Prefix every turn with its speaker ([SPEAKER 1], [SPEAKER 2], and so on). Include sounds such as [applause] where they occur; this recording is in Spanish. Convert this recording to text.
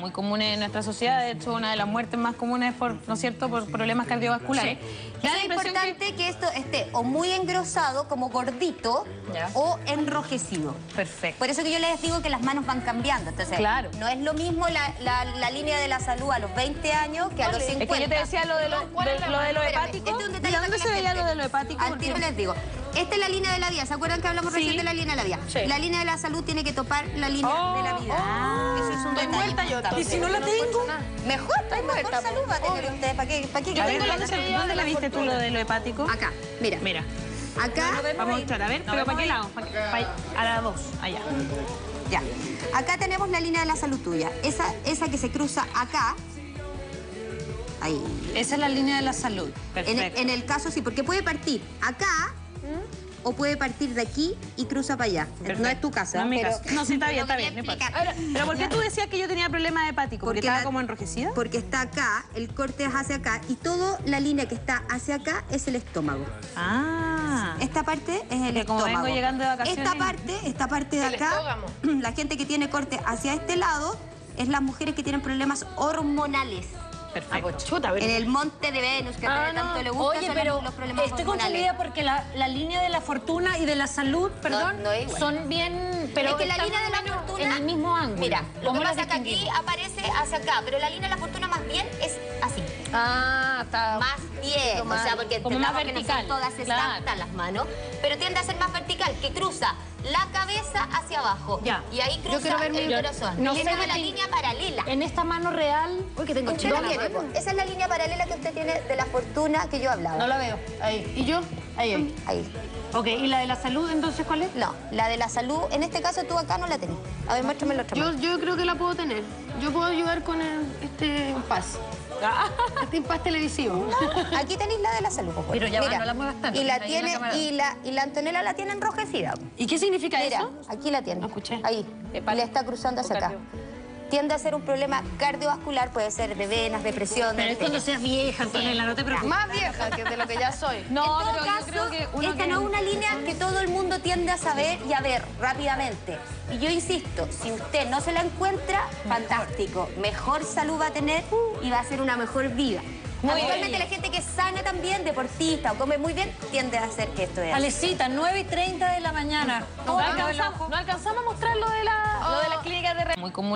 [SPEAKER 1] muy comunes en nuestra sociedad, de hecho una de las muertes más comunes por, ¿no es cierto?, por problemas cardiovasculares.
[SPEAKER 2] Es importante que... esto esté o muy engrosado, como gordito, o enrojecido.
[SPEAKER 1] Perfecto.
[SPEAKER 2] Por eso que yo les digo que las manos van cambiando. Entonces,
[SPEAKER 1] claro.
[SPEAKER 2] no es lo mismo la, línea de la salud a los 20 años que a los 50.
[SPEAKER 1] Es que yo te decía lo de lo, de, lo hepático.
[SPEAKER 2] Este ¿Y dónde hepático? Al tiro les digo. Esta es la línea de la vida. ¿Se acuerdan que hablamos recién de la línea de la vida? La línea de la salud tiene que topar la línea de la vida.
[SPEAKER 1] Oh, Eso es un
[SPEAKER 3] Estoy muerta yo.
[SPEAKER 1] ¿Y si no la tengo?
[SPEAKER 2] Mejor, mejor salud va a tener usted. ¿Para qué? ¿Para qué?
[SPEAKER 1] A ver, ¿dónde, ¿dónde la viste tú lo de lo hepático?
[SPEAKER 2] Acá, mira.
[SPEAKER 1] Mira.
[SPEAKER 2] Acá.
[SPEAKER 1] Vamos a mostrar, a ver, pero ¿para qué lado? A la dos, allá.
[SPEAKER 2] Ya. Acá tenemos la línea de la salud tuya. Esa, esa que se cruza acá. Ahí.
[SPEAKER 1] Esa es la línea de la salud.
[SPEAKER 2] Perfecto. En el, caso sí, porque puede partir acá o puede partir de aquí y cruza para allá. No es tu casa.
[SPEAKER 1] No,
[SPEAKER 2] pero...
[SPEAKER 1] no sí, está bien, [laughs] está bien. pero ¿por qué tú decías que yo tenía problemas hepáticos? ¿Porque, estaba como enrojecida?
[SPEAKER 2] Porque está acá, el corte es hacia acá y toda la línea que está hacia acá es el estómago.
[SPEAKER 1] Ah.
[SPEAKER 2] Esta parte es el estómago.
[SPEAKER 1] Como vengo llegando de vacaciones.
[SPEAKER 2] Esta parte, esta parte de acá, [clears throat] la gente que tiene corte hacia este lado es las mujeres que tienen problemas hormonales.
[SPEAKER 1] Perfecto.
[SPEAKER 2] en el monte de Venus, que a ah, tanto le gusta,
[SPEAKER 3] Oye, pero los problemas estoy confundida porque la, la, línea de la fortuna y de la salud, perdón, son bien...
[SPEAKER 2] Pero es que la línea de la fortuna...
[SPEAKER 3] En el mismo ángulo.
[SPEAKER 2] Mira, lo que pasa es que aquí aparece hacia acá, pero la línea de la fortuna más bien es así.
[SPEAKER 3] Ah,
[SPEAKER 2] Más bien, o sea, porque
[SPEAKER 3] como más vertical.
[SPEAKER 2] Que no todas exactas las manos, pero tiende a ser más vertical, que cruza la cabeza hacia abajo.
[SPEAKER 3] Ya.
[SPEAKER 2] Y ahí cruza ver el corazón. No sé la línea paralela.
[SPEAKER 3] En esta mano real...
[SPEAKER 2] Uy, que tengo Esa es la línea paralela que usted tiene de la fortuna que yo hablaba.
[SPEAKER 3] No la veo. Ahí. ¿Y yo? Ahí, ahí.
[SPEAKER 2] Ahí.
[SPEAKER 3] Ok, ¿y la de la salud entonces cuál es?
[SPEAKER 2] No, la de la salud, en este caso tú acá no la tenés. A ver, muéstrame la otra
[SPEAKER 3] yo, yo creo que la puedo tener. Yo puedo ayudar con este. Este impas televisivo.
[SPEAKER 2] aquí tenéis la de la salud. Pues,
[SPEAKER 3] Pero ya Mira, no la tanto.
[SPEAKER 2] Y la tiene, y la, y la Antonella la tiene enrojecida.
[SPEAKER 3] ¿Y qué significa
[SPEAKER 2] Mira,
[SPEAKER 3] eso?
[SPEAKER 2] aquí la tiene.
[SPEAKER 3] No escuché.
[SPEAKER 2] Ahí. Le está cruzando hacia acá tiende a ser un problema cardiovascular, puede ser de venas, depresión...
[SPEAKER 3] Pero es cuando seas vieja, Antonella, no te preocupes.
[SPEAKER 1] Más vieja que de lo que ya soy.
[SPEAKER 2] No, pero yo creo que... esta no es una línea que todo el mundo tiende a saber y a ver rápidamente. Y yo insisto, si usted no se la encuentra, fantástico. Mejor salud va a tener y va a ser una mejor vida. Habitualmente la gente que es sana también, deportista o come muy bien, tiende a hacer esto de
[SPEAKER 3] Alecita, 9 y 30 de la mañana.
[SPEAKER 1] No, alcanzamos, a mostrar lo de la, lo de la clínica de... Muy común.